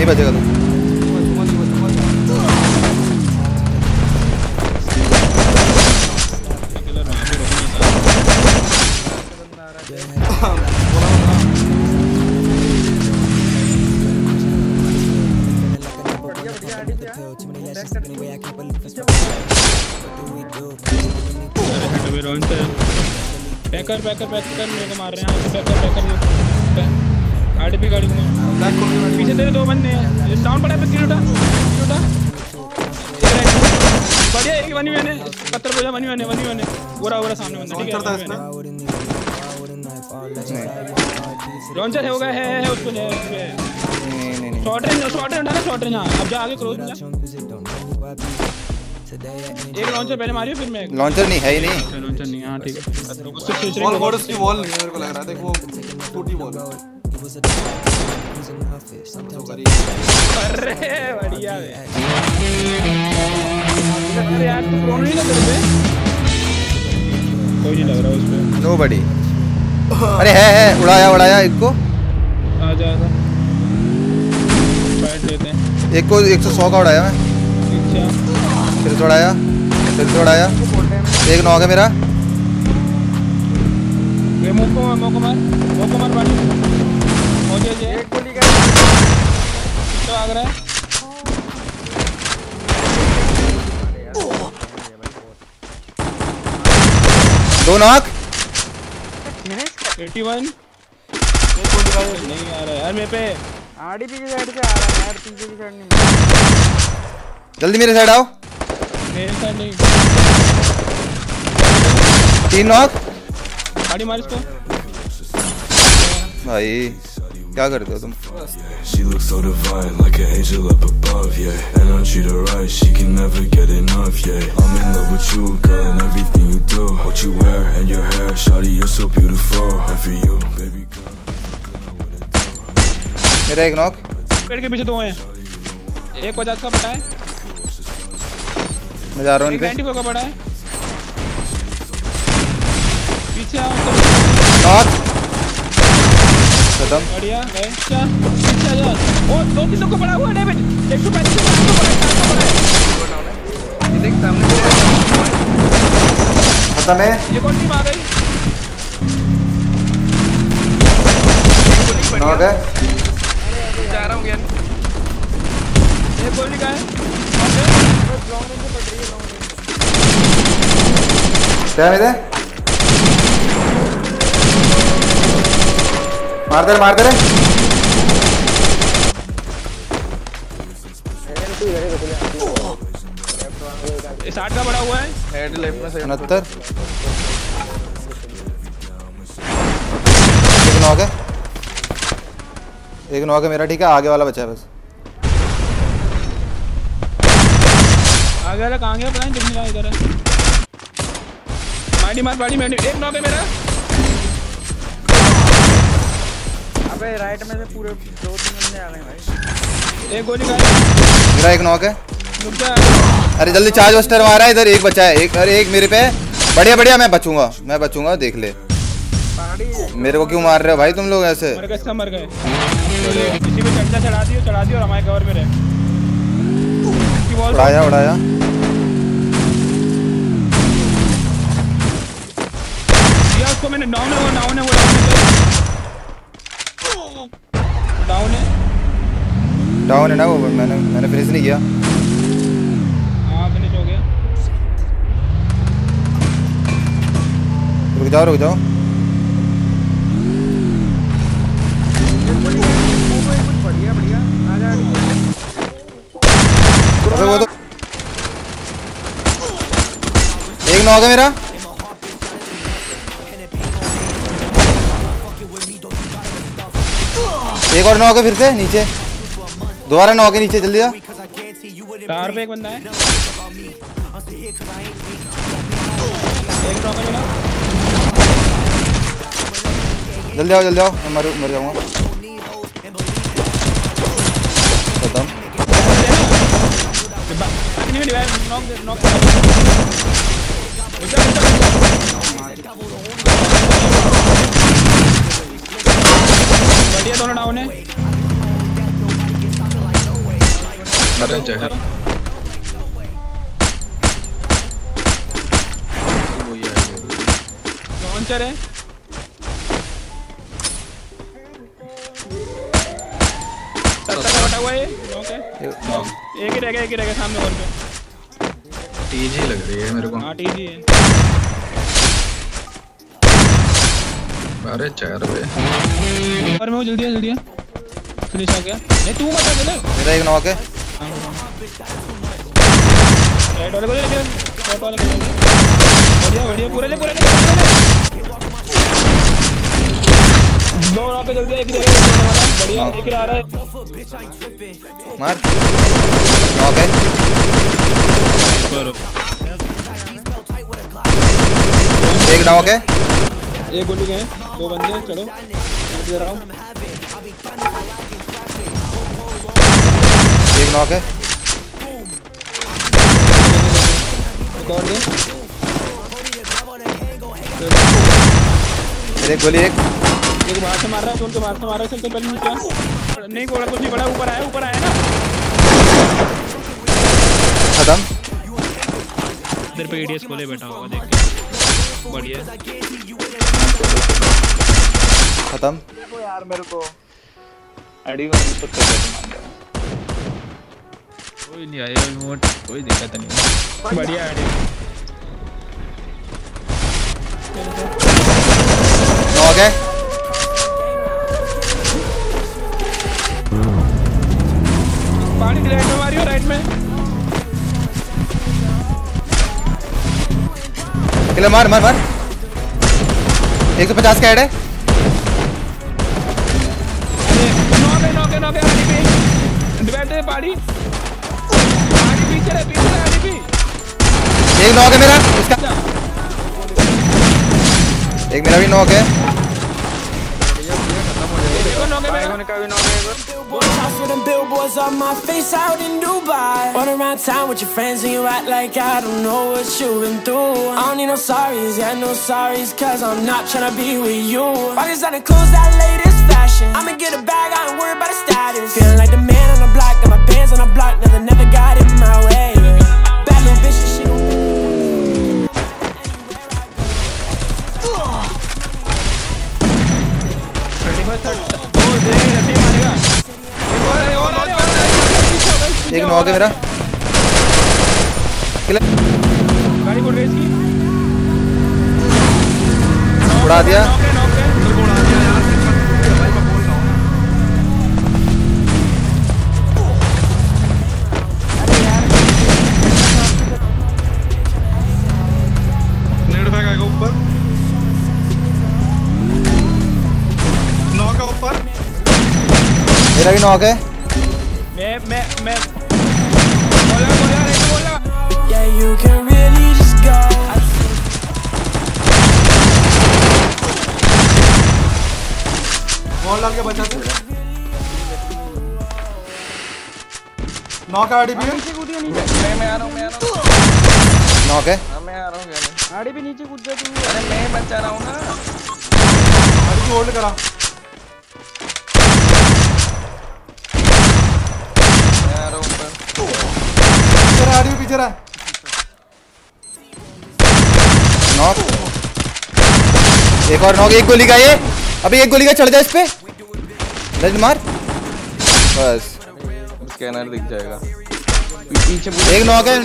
नहीं बचेगा तू। पैकर पैकर पैकर मेरे को मार रहे हैं पैकर पैकर गाड़ी पे गाड़ी में पीछे तेरे दो बंदे हैं। डाउन पड़ा है किलोटा किलोटा बढ़िया एक बनी मैंने। पत्थर बनी मैंने बनी मैंने। सामने बंदा ठीक है है लॉन्चर है हो गया है है, है उसको ले नहीं नहीं नहीं शॉर्ट रेंज शॉर्ट रेंज उठाना शॉर्ट रेंज हाँ। अब जा आगे क्लोज जा। एक लॉन्चर पहले मारियो फिर मैं लॉन्चर नहीं है ही नहीं। लॉन्चर नहीं हाँ ठीक है। वॉल वॉल उसकी वॉल नहीं मेरे को लग रहा है। देख वो टूटी वॉल अरे बढ़िया बे अरे यार तू प्रो नहीं लग रहा कोई नहीं लग रहा उस पे नो बडी अरे है है उड़ाया उड़ाया एक को आ जा आ जा लेते हैं। एक को 100 का उड़ाया मैं। अच्छा। फिर से उड़ाया फिर से उड़ाया। एक नौ है मेरा। ये मार मार मुझे जे एक गोली का तो आग रहा है। दो नॉक। 81 नहीं आ रहा है यार मेरे पे। आरडीपी की साइड से आ रहा है यार पीछे की साइड नहीं जल्दी मेरे साइड आओ। मेरे साथ नहीं। तीन नॉक। गाड़ी मार इसको। भाई। क्या करते हो तुम She looks so divine, like an angel up above, yeah. And I treat her right, she can never get enough, yeah. I'm in love with you, girl, and everything you do. What you wear and your hair, shawty, you're so beautiful. And for you, baby girl. मेरा एक knock पेड़ के पीछे दो हैं एक पचास का पड़ा है मैं जा रहा हूँ एक इन पे नाइन्टी फोर का पड़ा है पीछे आओ तो नॉक खत्म बढ़िया गए क्या पीछे जा ओ दो तीन लोग को पड़ा हुआ है को पड़ा ये देख सामने खत्म है ये कौन टीम आ गई नॉक है जा रहा हूँ गेम एक गोली का है क्या मेरे मारते रहे ये साठ का पड़ा हुआ है। हेड लेफ़्ट में से। उनहत्तर। एक नॉक है एक नॉक है मेरा ठीक है आगे वाला बचा है बस। आगे वाला कहाँ गया पता नहीं दिख नहीं रहा इधर है। मारी मार मारी मारी। एक नॉक है मेरा। अबे राइट में से पूरे दो तीन बंदे आ गए भाई। एक गोली मेरा एक नॉक है। रुक जा। अरे जल्दी चार्ज बस्टर मारा है इधर एक बचा है। एक अरे एक मेरे पे। बढ़िया बढ़िया मैं बचूँगा। मैं बचूँगा देख ले। मेरे को क्यों मार रहे हो भाई तुम लोग ऐसे? मर गए सब मर गए। किसी पे चर्चा चढ़ा दियो चढ़ा दियो और हमारे कवर पे रहे। उड़ाया उड़ाया। दिया उसको मैंने डाउन है वो डाउन है वो डाउन है डाउन है डाउन है ना वो मैंने मैंने फिनिश नहीं किया। हाँ फिनिश हो गया। रुक जाओ रुक जाओ। बढ़िया बढ़िया आ जा वो तो एक नॉक है मेरा। एक और नॉक है फिर से नीचे। दोबारा नॉक है नीचे जल्दी कार पे एक बंदा है। एक नॉक है जल्दी आओ जल्दी आओ। मैं मर मर जाऊँगा। खत्म। नहीं नहीं नॉक नॉक जहर वही आएगा लॉन्चर है हुआ है एक ही रह एक ही रह गया सामने वन पे टीजी लग रही है मेरे को हाँ है अरे चार पे और मैं जल्दी जल्दी फिनिश आ गया नहीं तू मत चले मेरा एक नॉक है राइट वाले को ले ले शॉट वाले को ले ले। बढ़िया बढ़िया पूरे ले पूरे ले दो रॉक पे जल्दी एक ही बढ़िया एक आ रहा है। मार। नॉक है। एक नॉक है। एक गोली गए दो बंदे चलो। मैं दे रहा हूँ। एक नॉक है एक मेरे एक गोली एक। एक बाहर से मार रहा है कौन के बाहर से मार रहा है चल चल पहले नीचे नहीं कुछ नहीं पड़ा ऊपर आया ऊपर आया ना। खत्म। इधर पे एडीएस खोले बैठा होगा देख के। बढ़िया। खत्म। यार मेरे को। कोई नहीं आया रिमोट कोई दिक्कत नहीं बढ़िया नॉक है पानी राइट में मारियो राइट में। किले मार मार मार। एक सौ पचास का हेड है। नौके नौके नौके आड़ी पे डिवाइड दे एक नॉक है मेरा इसका एक मेरा भी नॉक है देखो नौके में आइकॉनिक का भी नॉक है एक और। Shots with them billboards on my face out in Dubai. Run around town with your friends and you act like I don't know what you've been through. I don't need no sorries, yeah, no sorries, cause I'm not tryna be with you. Pockets on the clothes, that latest fashion. I'ma get a bag, I ain't worried about the status. Feeling like the man on the block, got my bands on the block, nothing एक knock है मेरा। गाड़ी उड़ा दिया। मेरा भी knock है? मैं मैं मैं। बोला बोला रे बोला Yeah, you can really just go. Ball डाल के बचा तू। नौ का आड़ी भी नीचे कूदिए नीचे मैं मैं आ रहा हूँ मैं आ रहा हूँ। नॉक है? हाँ मैं आ रहा हूँ आड़ी भी नीचे कूद जा तू। अरे मैं बचा रहा हूँ ना। आड़ी की होल्ड करा। पीछे रहा नॉक एक और नॉक एक गोली का ये। अभी एक गोली का चढ़ जा इस पे। रजन मार। बस। स्कैनर दिख जाएगा। एक नॉक है।